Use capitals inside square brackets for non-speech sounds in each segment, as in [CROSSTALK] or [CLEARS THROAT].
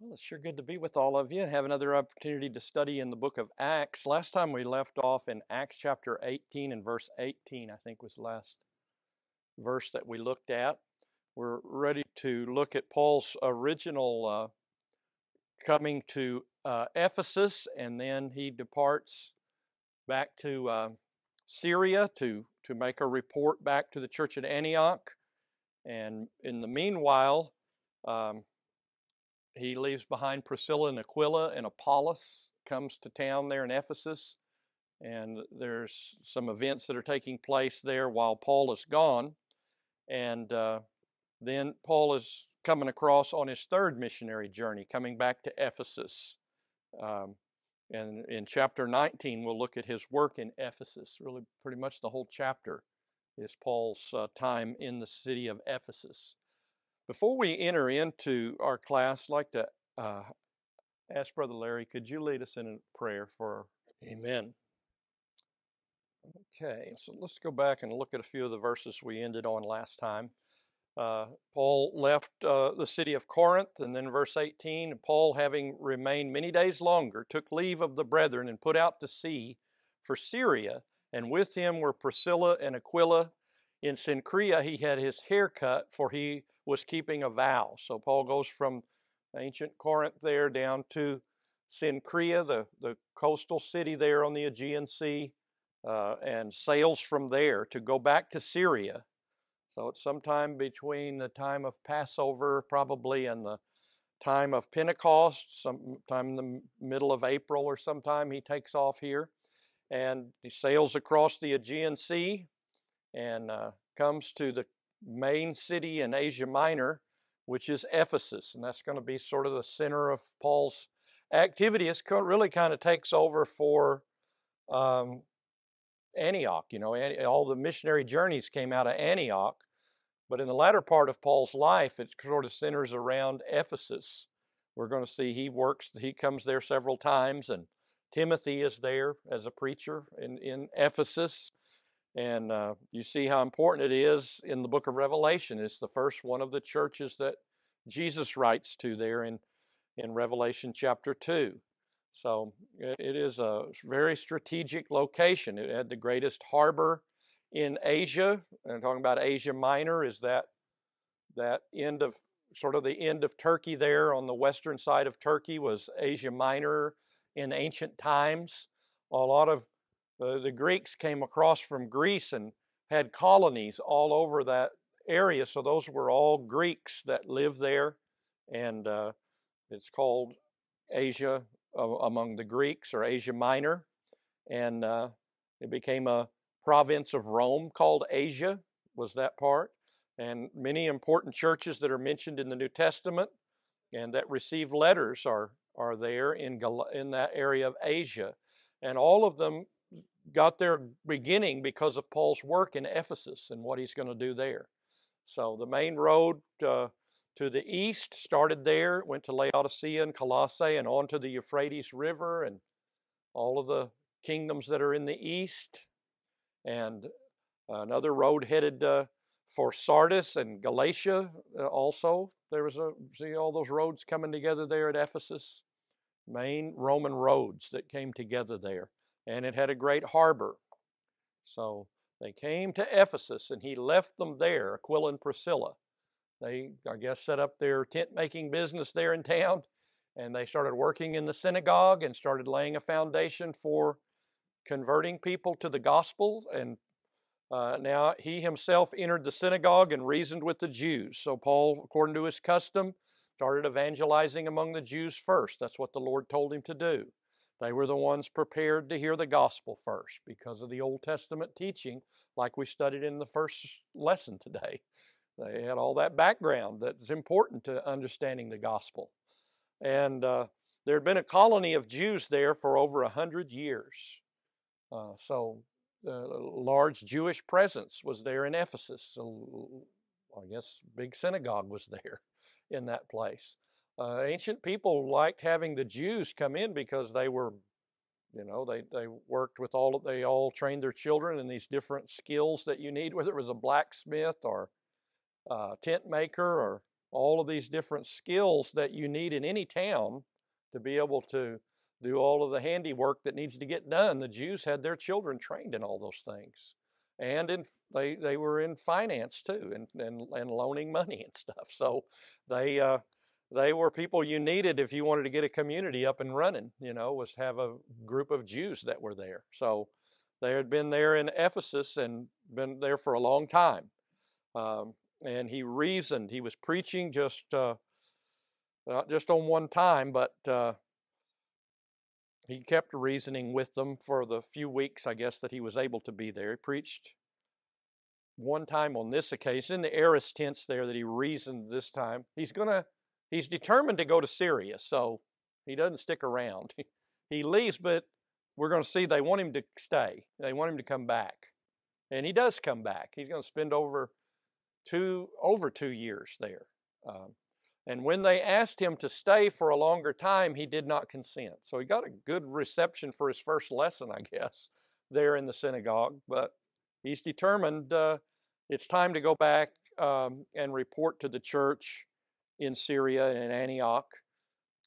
Well, it's sure good to be with all of you and have another opportunity to study in the book of Acts. Last time we left off in Acts chapter 18 and verse 18, I think was the last verse that we looked at. We're ready to look at Paul's original uh, coming to uh, Ephesus, and then he departs back to uh, Syria to, to make a report back to the church at Antioch. And in the meanwhile, um, he leaves behind Priscilla and Aquila, and Apollos comes to town there in Ephesus. And there's some events that are taking place there while Paul is gone. And uh, then Paul is coming across on his third missionary journey, coming back to Ephesus. Um, and in chapter 19, we'll look at his work in Ephesus. Really, pretty much the whole chapter is Paul's uh, time in the city of Ephesus. Before we enter into our class, I'd like to uh, ask Brother Larry, could you lead us in a prayer for Amen? Okay, so let's go back and look at a few of the verses we ended on last time. Uh, Paul left uh, the city of Corinth, and then verse 18 Paul, having remained many days longer, took leave of the brethren and put out to sea for Syria, and with him were Priscilla and Aquila. In Cenchrea, he had his hair cut, for he was keeping a vow. So Paul goes from ancient Corinth there down to Cenchrea, the, the coastal city there on the Aegean Sea, uh, and sails from there to go back to Syria so it's sometime between the time of Passover, probably, and the time of Pentecost, sometime in the middle of April or sometime, he takes off here. And he sails across the Aegean Sea and uh, comes to the main city in Asia Minor, which is Ephesus. And that's going to be sort of the center of Paul's activity. It really kind of takes over for um, Antioch. You know, all the missionary journeys came out of Antioch. But in the latter part of Paul's life, it sort of centers around Ephesus. We're going to see he works, he comes there several times, and Timothy is there as a preacher in, in Ephesus. And uh, you see how important it is in the book of Revelation. It's the first one of the churches that Jesus writes to there in, in Revelation chapter 2. So it is a very strategic location. It had the greatest harbor in Asia, and I'm talking about Asia Minor, is that that end of sort of the end of Turkey there on the western side of Turkey was Asia Minor in ancient times. A lot of uh, the Greeks came across from Greece and had colonies all over that area, so those were all Greeks that lived there, and uh, it's called Asia uh, among the Greeks or Asia Minor, and uh, it became a province of Rome called Asia, was that part. And many important churches that are mentioned in the New Testament and that receive letters are, are there in, in that area of Asia. And all of them got their beginning because of Paul's work in Ephesus and what he's going to do there. So the main road uh, to the east started there, went to Laodicea and Colossae and on to the Euphrates River and all of the kingdoms that are in the east and another road headed uh, for Sardis and Galatia uh, also. There was a, see all those roads coming together there at Ephesus? Main Roman roads that came together there. And it had a great harbor. So they came to Ephesus and he left them there, Aquila and Priscilla. They, I guess, set up their tent making business there in town and they started working in the synagogue and started laying a foundation for converting people to the gospel. And uh, now he himself entered the synagogue and reasoned with the Jews. So Paul, according to his custom, started evangelizing among the Jews first. That's what the Lord told him to do. They were the ones prepared to hear the gospel first because of the Old Testament teaching, like we studied in the first lesson today. They had all that background that's important to understanding the gospel. And uh, there had been a colony of Jews there for over a hundred years. Uh, so a large Jewish presence was there in Ephesus. So I guess big synagogue was [LAUGHS] there in that place. Uh, ancient people liked having the Jews come in because they were, you know, they, they worked with all, of they all trained their children in these different skills that you need, whether it was a blacksmith or a tent maker or all of these different skills that you need in any town to be able to do all of the handiwork that needs to get done. The Jews had their children trained in all those things. And in, they, they were in finance too and, and, and loaning money and stuff. So they, uh, they were people you needed if you wanted to get a community up and running, you know, was have a group of Jews that were there. So they had been there in Ephesus and been there for a long time. Um, and he reasoned. He was preaching just uh, not just on one time, but uh, he kept reasoning with them for the few weeks, I guess, that he was able to be there. He preached one time on this occasion in the aorist tense there that he reasoned this time. He's gonna he's determined to go to Syria, so he doesn't stick around. [LAUGHS] he leaves, but we're going to see they want him to stay. They want him to come back, and he does come back. He's going to spend over two over two years there. Um, and when they asked him to stay for a longer time, he did not consent. So he got a good reception for his first lesson, I [LAUGHS] guess, there in the synagogue. But he's determined uh, it's time to go back um, and report to the church in Syria and in Antioch.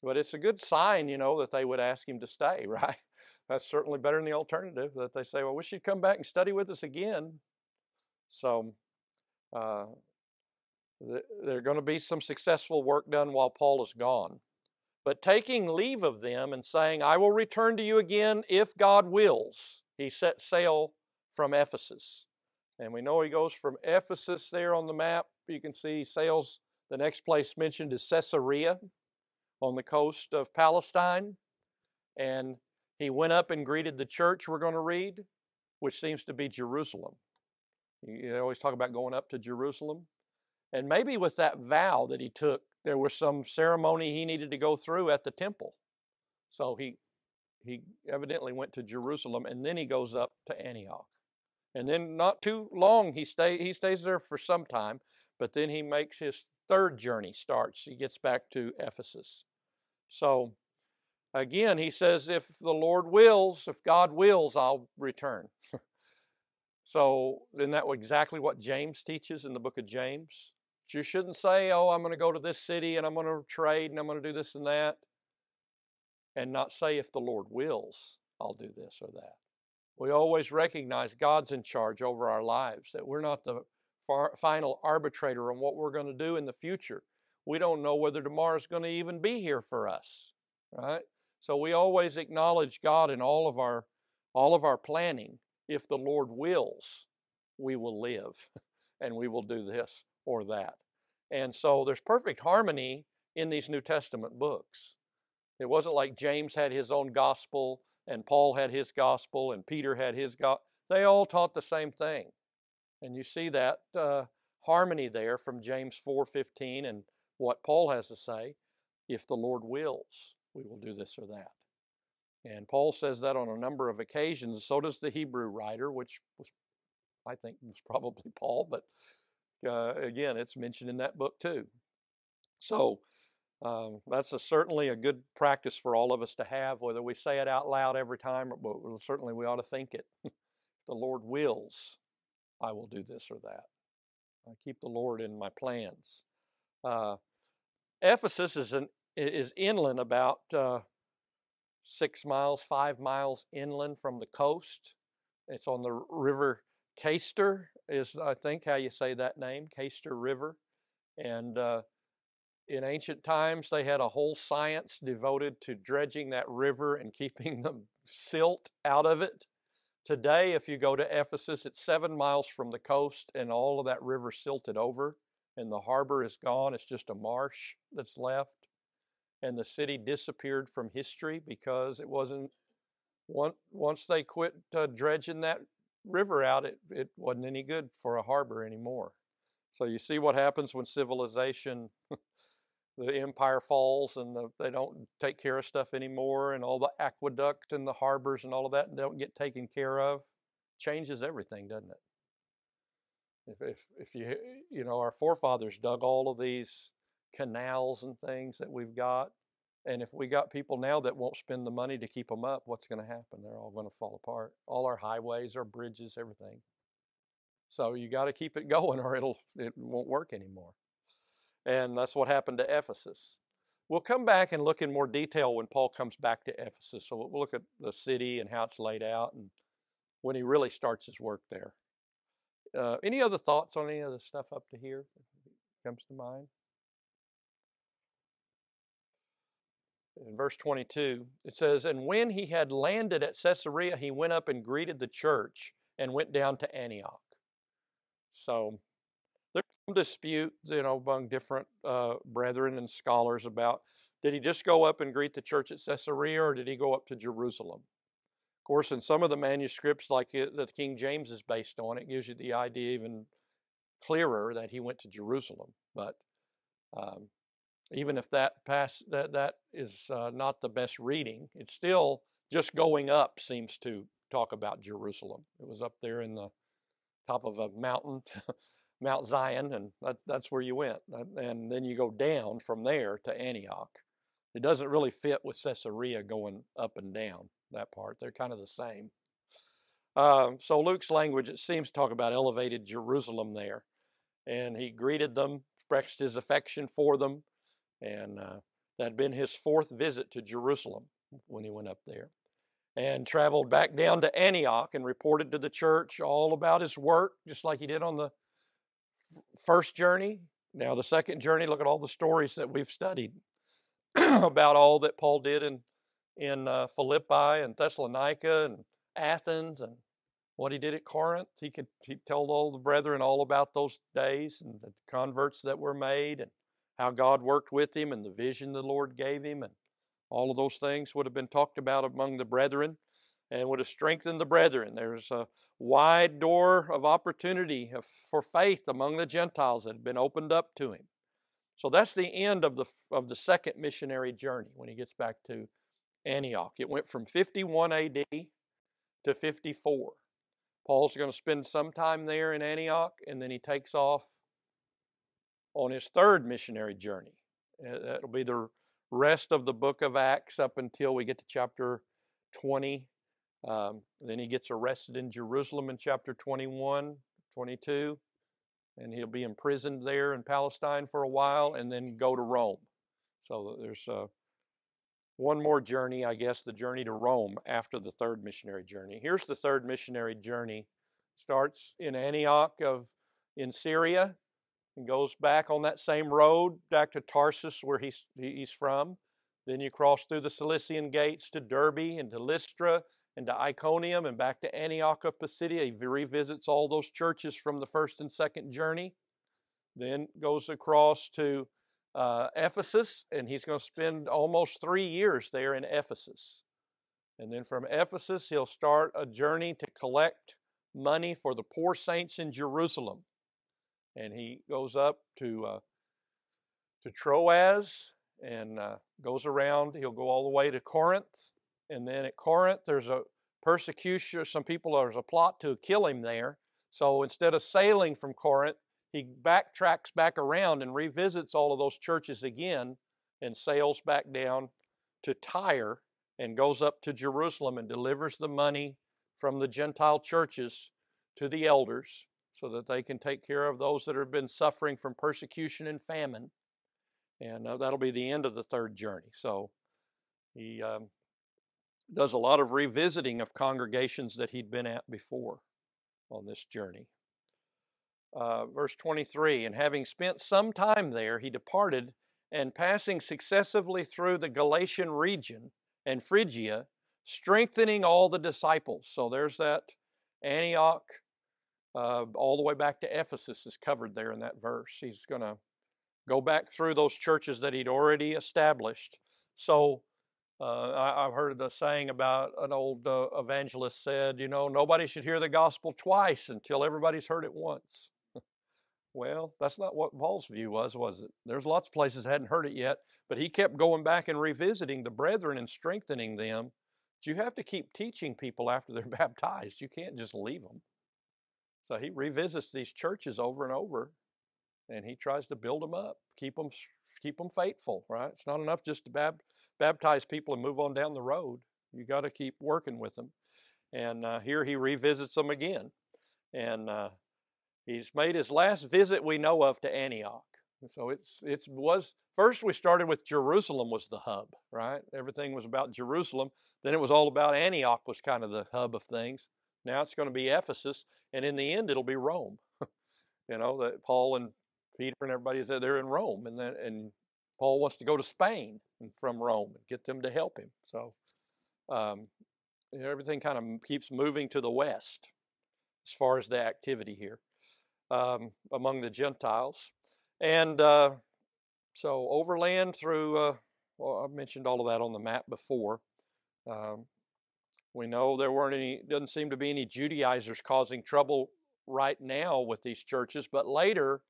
But it's a good sign, you know, that they would ask him to stay, [LAUGHS] right? That's certainly better than the alternative that they say, well, we should come back and study with us again. So uh, there are going to be some successful work done while Paul is gone. But taking leave of them and saying, I will return to you again if God wills, he set sail from Ephesus. And we know he goes from Ephesus there on the map. You can see he sails, the next place mentioned is Caesarea on the coast of Palestine. And he went up and greeted the church we're going to read, which seems to be Jerusalem. You always talk about going up to Jerusalem. And maybe with that vow that he took, there was some ceremony he needed to go through at the temple. So he he evidently went to Jerusalem and then he goes up to Antioch. And then not too long he stay he stays there for some time, but then he makes his third journey starts. He gets back to Ephesus. So again, he says if the Lord wills, if God wills, I'll return. [LAUGHS] So, isn't that exactly what James teaches in the book of James? You shouldn't say, oh, I'm going to go to this city and I'm going to trade and I'm going to do this and that, and not say, if the Lord wills, I'll do this or that. We always recognize God's in charge over our lives, that we're not the final arbitrator on what we're going to do in the future. We don't know whether tomorrow's going to even be here for us, right? So we always acknowledge God in all of our all of our planning if the Lord wills, we will live [LAUGHS] and we will do this or that. And so there's perfect harmony in these New Testament books. It wasn't like James had his own gospel and Paul had his gospel and Peter had his gospel. They all taught the same thing. And you see that uh, harmony there from James 4:15 and what Paul has to say, if the Lord wills, we will do this or that. And Paul says that on a number of occasions. So does the Hebrew writer, which was, I think, was probably [LAUGHS] Paul, but uh, again, it's mentioned in that book too. So um, that's a, certainly a good practice for all of us to have, whether we say it out loud every time, but certainly we ought to think it. [LAUGHS] the Lord wills, I will do this or that. I keep the Lord in my plans. Uh, Ephesus is, an, is inland about uh, six miles, five miles inland from the coast. It's on the river Cayster, is I think how you say that name, Cayster River. And uh, in ancient times, they had a whole science devoted to dredging that river and [LAUGHS] keeping the silt out of it. Today, if you go to Ephesus, it's seven miles from the coast, and all of that river silted over, and the harbor is gone. It's just a marsh that's left and the city disappeared from history because it wasn't once they quit uh, dredging that river out it, it wasn't any good for a harbor anymore so you see what happens when civilization [LAUGHS] the empire falls and the, they don't take care of stuff anymore and all the aqueduct and the harbors and all of that don't get taken care of changes everything doesn't it if, if, if you you know our forefathers dug all of these canals and things that we've got. And if we got people now that won't spend the money to keep them up, what's going to happen? They're all going to fall apart. All our highways, our bridges, everything. So you got to keep it [LAUGHS] going, or it'll it won't work anymore. And that's what happened to Ephesus. We'll come back and look in more detail when Paul comes back to Ephesus. So we'll look at the city and how it's laid out and when he really starts his work there. Uh, any other thoughts on any of the stuff up to here comes to mind? In verse 22, it says, And when he had landed at Caesarea, he went up and greeted the church and went down to Antioch. So there's some dispute, you know, among different uh, brethren and scholars about did he just go up and greet the church at Caesarea or did he go up to Jerusalem? Of course, in some of the manuscripts, like that the King James is based on, it gives you the idea even clearer that he went to Jerusalem. But um, even if that pass that that is uh, not the best reading, it's still just going up seems to talk about Jerusalem. It was up there in the top of a mountain, [LAUGHS] Mount Zion, and that, that's where you went. And then you go down from there to Antioch. It doesn't really fit with Caesarea going up and down that part. They're kind of the same. Um, so Luke's language, it seems to talk about elevated Jerusalem there. And he greeted them, expressed his affection for them, and uh, that had been his fourth visit to Jerusalem when he went up there. And traveled back down to Antioch and reported to the church all about his work, just like he did on the first journey. Now, the second journey, look at all the stories that we've studied [CLEARS THROAT] about all that Paul did in in uh, Philippi and Thessalonica and Athens and what he did at Corinth. He could he tell all the brethren all about those days and the converts that were made and how God worked with him and the vision the Lord gave him and all of those things would have been talked about among the brethren and would have strengthened the brethren. There's a wide door of opportunity for faith among the Gentiles that had been opened up to him. So that's the end of the of the second missionary journey when he gets back to Antioch. It went from 51 AD to 54. Paul's going to spend some time there in Antioch, and then he takes off on his third missionary journey. Uh, that'll be the rest of the book of Acts up until we get to chapter 20. Um, then he gets arrested in Jerusalem in chapter 21, 22, and he'll be imprisoned there in Palestine for a while and then go to Rome. So there's uh, one more journey, I guess, the journey to Rome after the third missionary journey. Here's the third missionary journey. Starts in Antioch of in Syria and goes back on that same road back to Tarsus where he's he's from. Then you cross through the Cilician gates to Derbe and to Lystra and to Iconium and back to Antioch of Pisidia. He revisits all those churches from the first and second journey. Then goes across to uh, Ephesus, and he's going to spend almost three years there in Ephesus. And then from Ephesus, he'll start a journey to collect money for the poor saints in Jerusalem. And he goes up to uh, to Troas and uh, goes around. He'll go all the way to Corinth, and then at Corinth, there's a persecution. Some people there's a plot to kill him there. So instead of sailing from Corinth, he backtracks back around and revisits all of those churches again and sails back down to Tyre and goes up to Jerusalem and delivers the money from the Gentile churches to the elders so that they can take care of those that have been suffering from persecution and famine. And uh, that'll be the end of the third journey. So he um, does a lot of revisiting of congregations that he'd been at before on this journey. Uh, verse 23 And having spent some time there, he departed, and passing successively through the Galatian region and Phrygia, strengthening all the disciples. So there's that Antioch, uh, all the way back to Ephesus is covered there in that verse. He's going to go back through those churches that he'd already established. So uh, I, have heard the saying about an old uh, evangelist said, you know, nobody should hear the gospel twice until everybody's heard it once. Well, that's not what Paul's view was, was it? There's lots of places hadn't heard it yet, but he kept going back and revisiting the brethren and strengthening them. But you have to keep teaching people after they're [LAUGHS] baptized. You can't just leave them. So he revisits these churches over and over, and he tries to build them up, keep them, keep them faithful. Right? It's not enough just to bab- baptize people and move on down the road. You got to keep working with them. And uh, here he revisits them again, and uh, He's made his last visit we know of to Antioch. So it's it was first we started with Jerusalem was the hub, right? Everything was about Jerusalem. Then it was all about Antioch was kind of the hub of things. Now it's going to be Ephesus, and in the end it'll be Rome. [LAUGHS] you know that Paul and Peter and everybody said they're in Rome, and then and Paul wants to go to Spain and from Rome and get them to help him. So um, everything kind of keeps moving to the west as far as the activity here um, among the Gentiles. And uh, so overland through, uh, well, I've mentioned all of that on the map before. Um, we know there weren't any, doesn't seem to be any Judaizers causing trouble right now with these churches, but later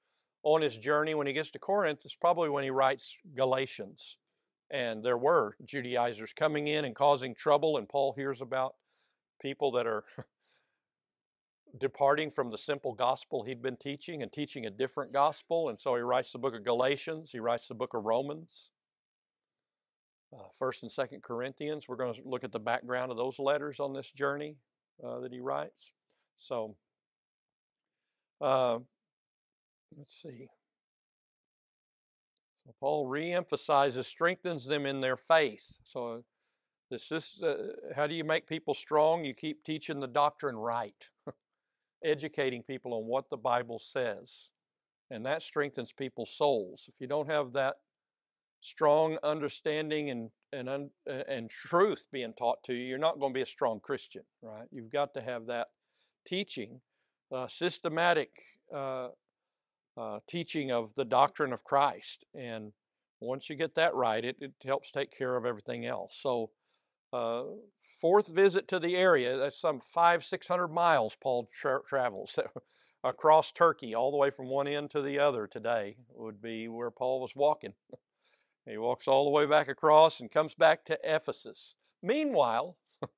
on his journey when he gets to Corinth is probably when he writes Galatians. And there were Judaizers coming in and causing trouble, and Paul hears about people that are [LAUGHS] departing from the simple gospel he'd been teaching and teaching a different gospel. And so he writes the book of Galatians, he writes the book of Romans, uh, First and Second Corinthians. We're going to look at the background of those letters on this journey uh, that he writes. So uh, let's see. So Paul reemphasizes, strengthens them in their faith. So this is uh, how do you make people strong? You keep teaching the doctrine right. [LAUGHS] educating people on what the Bible says. And that strengthens people's souls. If you don't have that strong understanding and, and, and truth being taught to you, you're not going to be a strong Christian, right? You've got to have that teaching, uh, systematic uh, uh, teaching of the doctrine of Christ. And once you get that right, it, it helps take care of everything else. So, uh, fourth visit to the area. That's some five, six hundred miles Paul tra- travels [LAUGHS] across Turkey, all the way from one end to the other today, would be where Paul was walking. [LAUGHS] he walks all the way back across and comes back to Ephesus. Meanwhile, [LAUGHS]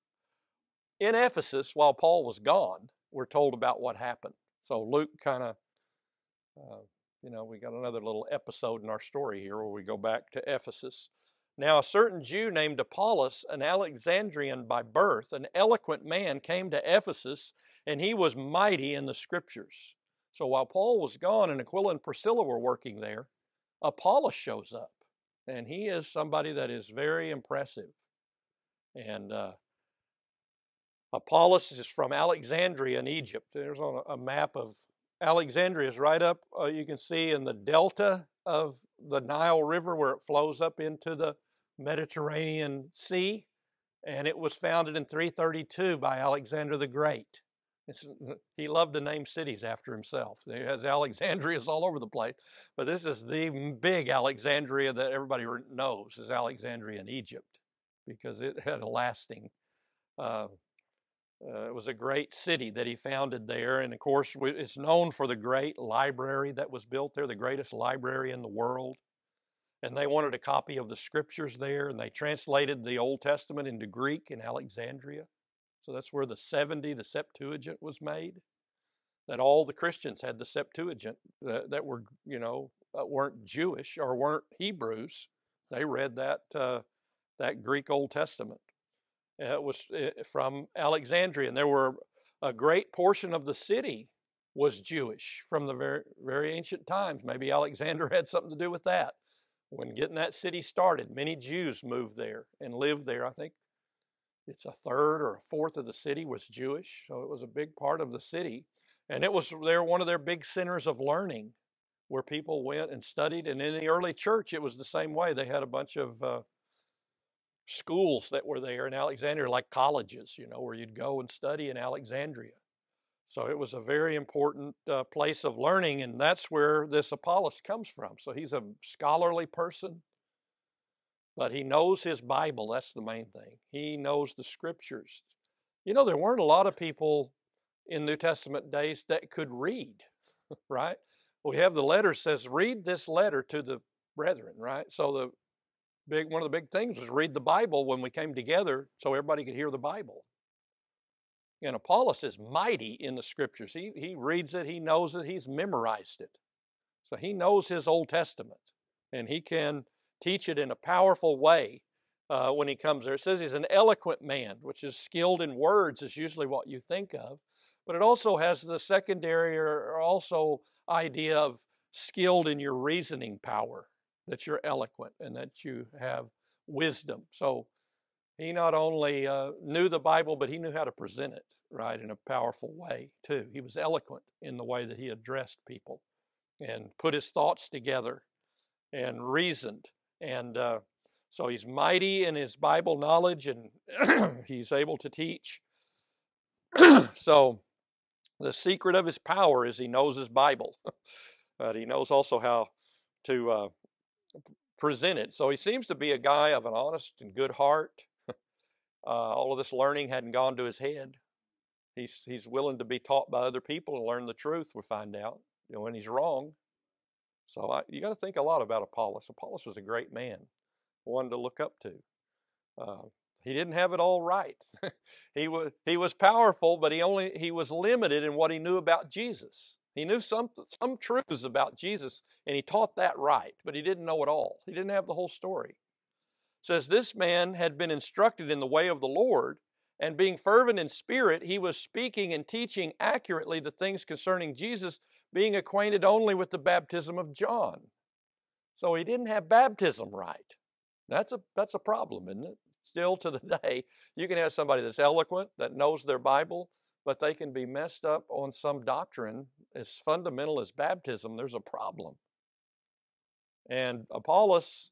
in Ephesus, while Paul was gone, we're told about what happened. So Luke kind of, uh, you know, we got another little episode in our story here where we go back to Ephesus. Now, a certain Jew named Apollos, an Alexandrian by birth, an eloquent man, came to Ephesus, and he was mighty in the scriptures. So while Paul was gone and Aquila and Priscilla were working there, Apollos shows up, and he is somebody that is very impressive. And uh, Apollos is from Alexandria in Egypt. There's on a, map of Alexandria is right up, uh, you can see in the delta of the Nile River where it flows up into the Mediterranean Sea, and it was founded in 332 by Alexander the Great. It's, he loved to name cities after himself. He has Alexandrias all over the place, but this is the big Alexandria that everybody knows is Alexandria in Egypt because it had a lasting. Uh, uh, it was a great city that he founded there, and of course, it's known for the great library that was built there, the greatest library in the world and they wanted a copy of the scriptures there, and they translated the Old Testament into Greek in Alexandria. So that's where the 70, the Septuagint, was made. That all the Christians had the Septuagint that, that were, you know, uh, weren't Jewish or weren't Hebrews. They read that uh, that Greek Old Testament. It was uh, from Alexandria, and there were a great portion of the city was Jewish from the very very ancient times. Maybe Alexander [LAUGHS] had something to do with that when getting that city started, many Jews moved there and lived there. I think it's a third or a fourth of the city was Jewish, so it was a big part of the city. And it was there one of their big centers of learning where people went and studied. And in the early church, it was the same way. They had a bunch of uh, schools that were there in Alexandria, like colleges, you know, where you'd go and study in Alexandria. So it was a very important uh, place of learning, and that's where this Apollos comes from. So he's a scholarly person, but he knows his Bible. That's the main thing. He knows the scriptures. You know, there weren't a lot of people in New Testament days that could read, [LAUGHS] right? We have the letter says, read this letter to the brethren, right? So the big one of the big things was read the Bible when we came together so everybody could hear the Bible. And Apollos is mighty in the scriptures. He, he reads it, he knows it, he's memorized it. So he knows his Old Testament and he can teach it in a powerful way uh, when he comes there. It says he's an eloquent man, which is skilled in words, is usually what you think of. But it also has the secondary or also idea of skilled in your reasoning power, that you're eloquent, and that you have wisdom. So he not only uh, knew the Bible, but he knew how to present it, right, in a powerful way, too. He was eloquent in the way that he addressed people and put his thoughts together and reasoned. And uh, so he's mighty in his Bible knowledge and [CLEARS THROAT] he's able to teach. [CLEARS THROAT] so the secret of his power is he knows his Bible, [LAUGHS] but he knows also how to uh, present it. So he seems to be a guy of an honest and good heart. [LAUGHS] Uh, all of this learning hadn't gone to his head. He's he's willing to be taught by other people and learn the truth. We find out you know, when he's wrong. So I, you got to think a lot about Apollos. Apollos was a great man, one to look up to. Uh, he didn't have it all right. [LAUGHS] he was he was powerful, but he only he was limited in what he knew about Jesus. He knew some some truths about Jesus, and he taught that right, but he didn't know it all. He didn't have the whole story. It says this man had been instructed in the way of the Lord, and being fervent in spirit, he was speaking and teaching accurately the things concerning Jesus, being acquainted only with the baptism of John. So he didn't have baptism right. That's a that's a problem, isn't it? Still to the [LAUGHS] day, you can have somebody that's eloquent, that knows their Bible, but they can be messed up on some doctrine as fundamental as baptism. There's a problem. And Apollos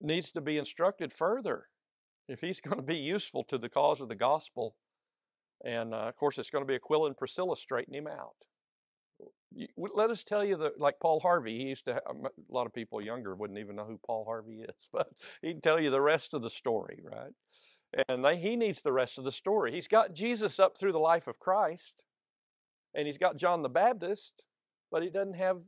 needs to be instructed further if he's [LAUGHS] going to be useful to the cause of the gospel. And uh, of course, it's going to be Aquila and Priscilla straighten him out. Let us tell you that, like Paul Harvey, he used to. A lot of people younger wouldn't even know who Paul Harvey is, [LAUGHS] but he'd tell you the rest of the story, right? And he needs the rest of the story. He's got Jesus up through the life of Christ, and he's got John the Baptist, but he doesn't have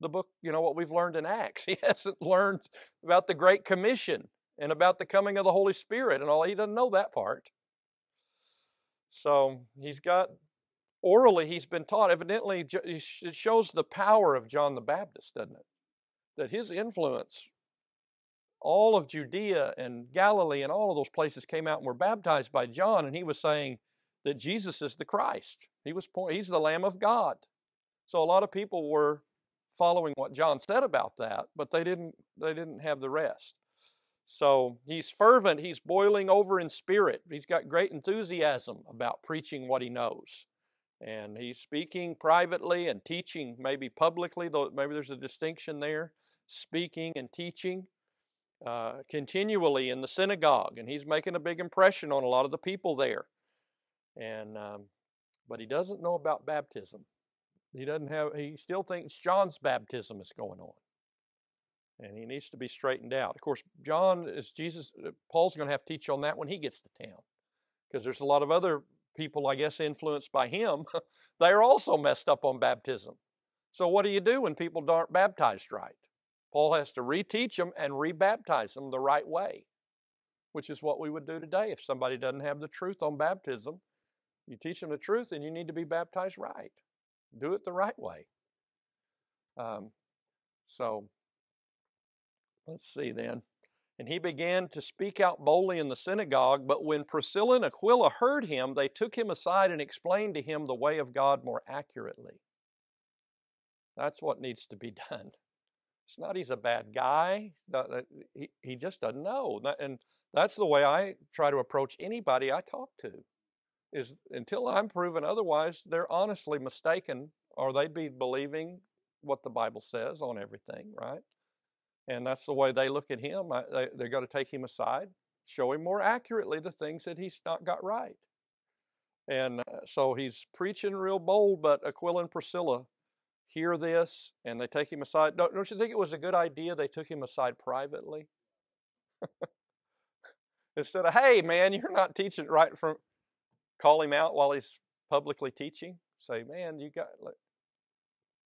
the book, you know, what we've learned in Acts. [LAUGHS] He hasn't learned about the Great Commission and about the coming of the Holy Spirit and all. He doesn't know that part. So he's got orally, he's been taught. Evidently, it shows the power of John the Baptist, doesn't it? That his influence, all of Judea and Galilee and all of those places came out and were baptized by John, and he was saying that Jesus is the Christ. He was he's the Lamb of God. So a lot of people were following what John said about that, but they didn't they didn't have the rest. So he's fervent, he's boiling over in spirit. He's got great enthusiasm about preaching what he knows. And he's speaking privately and teaching maybe publicly, though maybe there's a distinction there, speaking and teaching uh, continually in the synagogue. And he's making a big impression on a lot of the people there. And um, but he doesn't know about baptism. He doesn't have. He still thinks John's baptism is going on and he needs to be straightened out. Of course, John is Jesus. Uh, Paul's going to have to teach on that when he gets to town, because there's a lot of other people, I guess, influenced by him. [LAUGHS] they are also messed up on baptism. So what do you do when people aren't baptized right? Paul has to reteach them and rebaptize them the right way, which is what we would do today if somebody doesn't have the truth on baptism. You teach them the truth, and you need to be baptized right. Do it the right way. Um, so Let's see then. And he began to speak out boldly in the synagogue. But when Priscilla and Aquila heard him, they took him aside and explained to him the way of God more accurately. That's what needs to be [LAUGHS] done. It's not he's a bad guy. He, he just doesn't know. And that's the way I try to approach anybody I talk to. Is until I'm proven otherwise, they're honestly mistaken, or they'd be believing what the Bible says on everything, right? And that's the way they look at him. They, they're going to take him aside, show him more accurately the things that he's not got right. And uh, so he's preaching real bold, but Aquila and Priscilla hear this and they take him aside. Don't, don't you think it was a good idea they took him aside privately? [LAUGHS] Instead of, hey, man, you're not teaching right from, call him out while he's publicly teaching. Say, man, you got,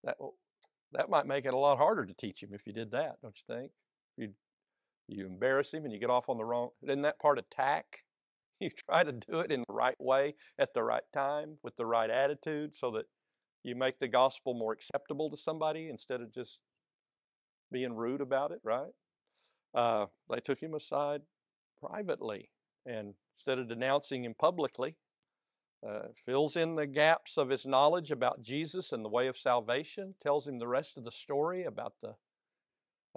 that, that might make it a lot harder to teach him if you did that, don't you think? You you embarrass him and you get off on the wrong. Isn't that part of tact? [LAUGHS] You try to do it in the right way at the right time with the right attitude, so that you make the gospel more acceptable to somebody instead of just being rude about it. Right? Uh, they took him aside privately, and instead of denouncing him publicly, uh, fills in the gaps of his knowledge about Jesus and the way of salvation, tells him the rest of the story about the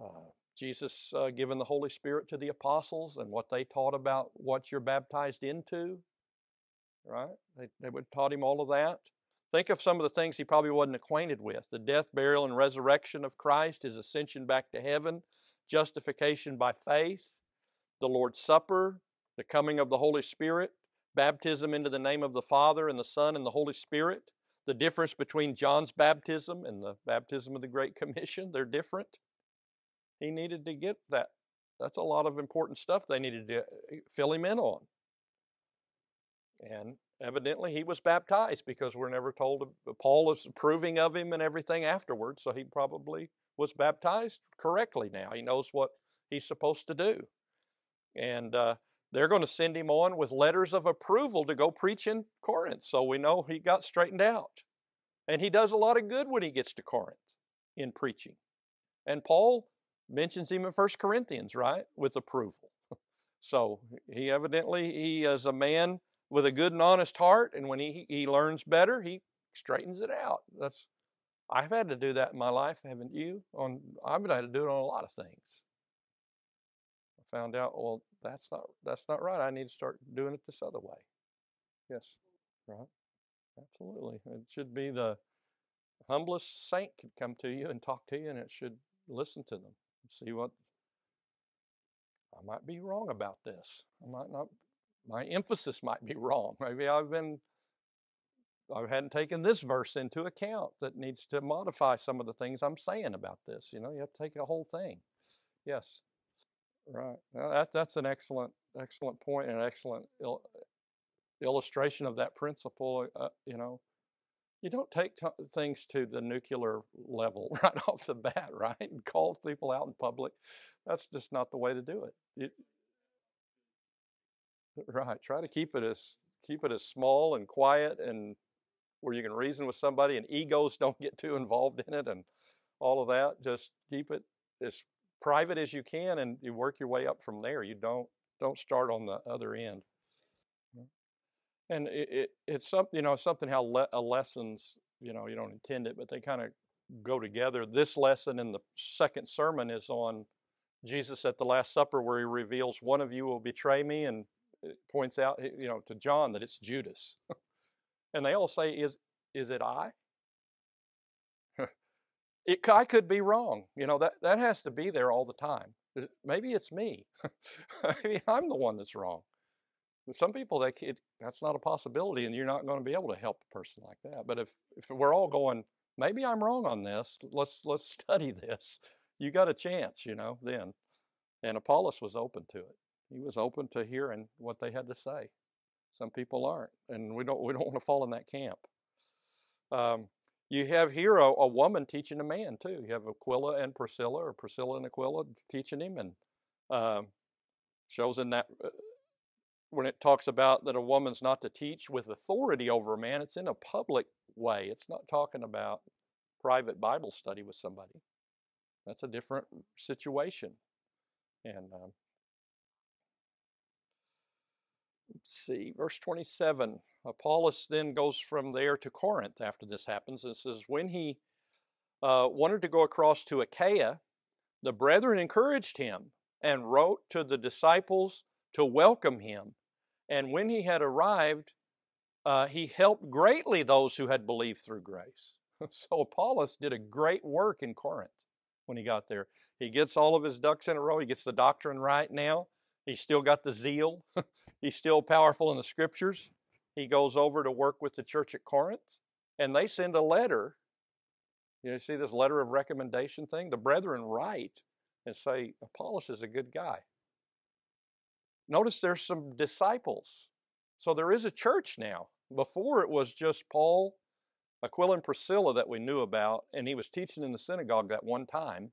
uh, Jesus uh, giving the Holy Spirit to the apostles and what they taught about what you're baptized into. Right? They, they would taught him all of that. Think of some of the things he probably wasn't acquainted with the death, burial, and resurrection of Christ, his ascension back to heaven, justification by faith, the Lord's Supper, the coming of the Holy Spirit, baptism into the name of the Father and the Son and the Holy Spirit, the difference between John's baptism and the baptism of the Great [LAUGHS] Commission. They're different. He needed to get that. That's a lot of important stuff they needed to eh, fill him in on. And evidently he was baptized because we're never told. Paul is approving of him and everything afterwards, so he probably was baptized correctly now. He knows what he's supposed to do. And uh, they're going to send him on with letters of approval to go preach in Corinth. So we know he got straightened out. And he does a lot of good when he gets to Corinth in preaching. And Paul mentions him in 1 Corinthians, right? With approval. So he evidently he is a man with a good and honest heart, and when he he learns better, he straightens it out. That's I've had to do that in my life, haven't you? On I've had to do it on a lot of things. I found out, well, that's not that's not right. I need to start doing it this other way. Yes, right. Absolutely. It should be the humblest saint could come to you and talk to you, and it should listen to them, see what I might be wrong about this. I might not. My emphasis might be wrong. Maybe I've been. I hadn't taken this verse into account that needs to modify some of the things I'm saying about this. You know, you have to take a whole thing. Yes. Right. Well, that, that's an excellent, excellent point and an excellent il- illustration of that principle. Uh, you know, you don't take things to the nuclear level [LAUGHS] right off the bat, right? And call people out in public. That's just not the way to do it. right. Try to keep it as keep it as small and quiet and where you can reason with somebody and egos don't get too involved in it and all of that. Just keep it as private as you can, and you work your way up from there. You don't don't start on the other end. Mm. And it, it it's something you know something how le- lessons you know you don't intend it, but they kind of go together. This lesson in the second sermon is on Jesus at the Last Supper, where he reveals one of you will betray me, and points out you know to John that it's Judas, [LAUGHS] and they all say, "Is is it I?" It, I could be wrong. You know, that, that has to be there all the time. Maybe it's me. [LAUGHS] Maybe I'm the one that's wrong. Some people, that it, that's not a possibility, and you're not going to be able to help a person like that. But if, if we're all going, maybe I'm wrong on this, let's, let's [LAUGHS] study this, you got a chance, you know, then. And Apollos was open to it. He was open to hearing what they had to say. Some people aren't, and we don't, we don't want to fall in that camp. Um, you have here a, a, woman teaching a man too. You have Aquila and Priscilla, or Priscilla and Aquila teaching him, and um, shows in that uh, when it talks about that a woman's not to teach with authority over a man, it's in a public way. It's not talking about private Bible study with somebody. That's a different situation. And um, let's see, verse 27. Apollos then goes from there to Corinth after this happens and says, When he uh, wanted to go across to Achaia, the brethren encouraged him and wrote to the disciples to welcome him. And when he had arrived, uh, he helped greatly those who had believed through grace. [LAUGHS] so Apollos did a great work in Corinth when he got there. He gets all of his ducks in a row. He gets the doctrine right now. He's still got the zeal. [LAUGHS] He's still powerful in the scriptures he goes over to work with the church at Corinth, and they send a letter. You know, see this letter of recommendation thing? The brethren write and say, Apollos is a good guy. Notice there's some disciples. So there is a church now. Before it was just Paul, Aquila, and Priscilla that we knew about, and he was teaching in the synagogue that one time.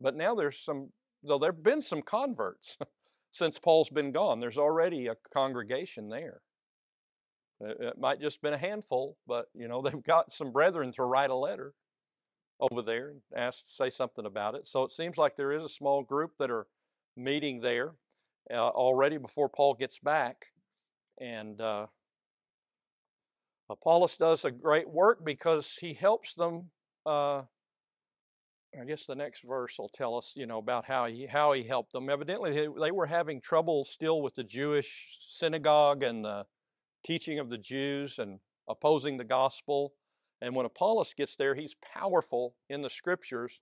But now there's some, though there have been some converts. [LAUGHS] since Paul's been gone. There's already a congregation there. It might just been a handful, but you know [LAUGHS] they've got some brethren to write a letter over there and ask say something about it. So it seems like there is a small group that are meeting there uh, already before Paul gets back, and uh, Apollos does a great work because he helps them. Uh, I guess the next verse will tell us, you know, about how he how he helped them. Evidently, they, were having trouble still with the Jewish synagogue and the teaching of the Jews and opposing the gospel. And when Apollos gets there, he's powerful in the scriptures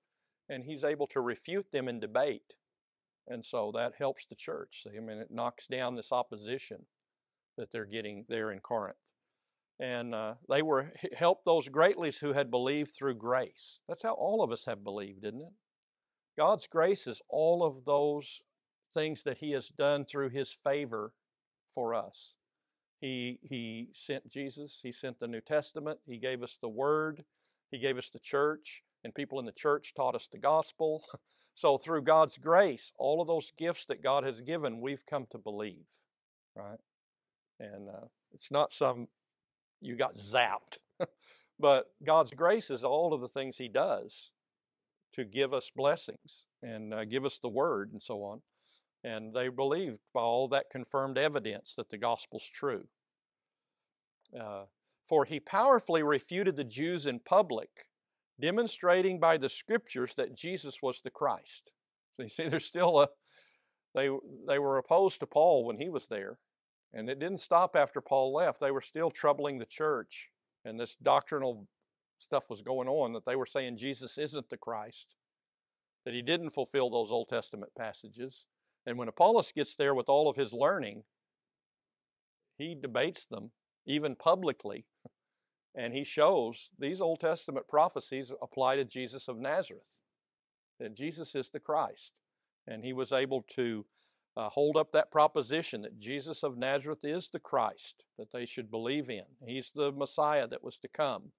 and he's able to refute them in debate. And so that helps the church. I mean, it knocks down this opposition that they're getting there in Corinth. And uh, they were helped those greatly who had believed through grace. That's how all of us have believed, isn't it? God's grace is all of those things that He has done through His favor for us. He, he sent Jesus, He sent the New Testament, He gave us the Word, He gave us the church, and people in the church taught us the gospel. [LAUGHS] So, through God's grace, all of those gifts that God has given, we've come to believe, right? And uh, it's not some you got zapped, [LAUGHS] but God's grace is all of the things He does to give us blessings and uh, give us the word and so on. And they believed by all that confirmed evidence that the gospel's true. Uh, for he powerfully refuted the Jews in public demonstrating by the scriptures that Jesus was the Christ. [LAUGHS] So you see, there's still a they they were opposed to Paul when he was there, and it didn't stop after Paul left. They were still troubling the church, and this doctrinal stuff was going on that they were saying Jesus isn't the Christ, that he didn't fulfill those Old Testament passages. And when Apollos gets there with all of his learning, he debates them even publicly and he shows these Old Testament prophecies apply to Jesus of Nazareth, that Jesus is the Christ. And he was able to uh, hold up that proposition that Jesus of Nazareth is the Christ that they should believe in. He's the Messiah that was to come.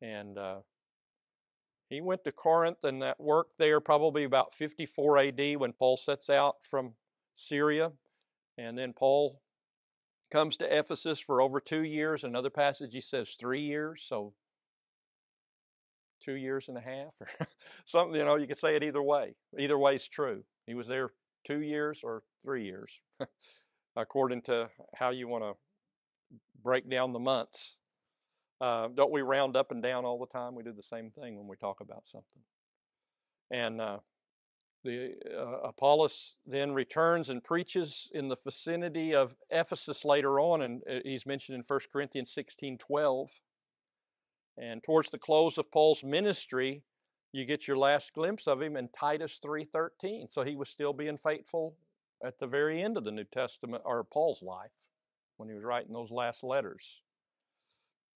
And uh, he went to Corinth and that worked there probably about 54 AD when Paul sets out from Syria. And then Paul comes to Ephesus for over two years. Another passage he says three years, so two years and a half or [LAUGHS] something. You know, you could say it either way. Either way is true. He was there two years or three years, [LAUGHS] according to how you want to break down the months. Uh, don't we round up and down all the time? We do the same thing when we talk about something. And uh, the uh, Apollos then returns and preaches in the vicinity of Ephesus later on, and uh, he's mentioned in 1 Corinthians 16 12. And towards the close of Paul's ministry, you get your last glimpse of him in Titus 3:13. So he was still being faithful at the very end of the New Testament or Paul's life when he was writing those last letters.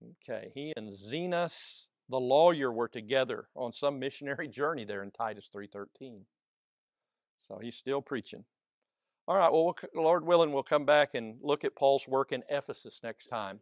Okay, he and Zenas the lawyer were together on some missionary [LAUGHS] journey there in Titus 3:13. So he's still preaching. All right, well, Lord willing, we'll come back and look at Paul's work in Ephesus next time.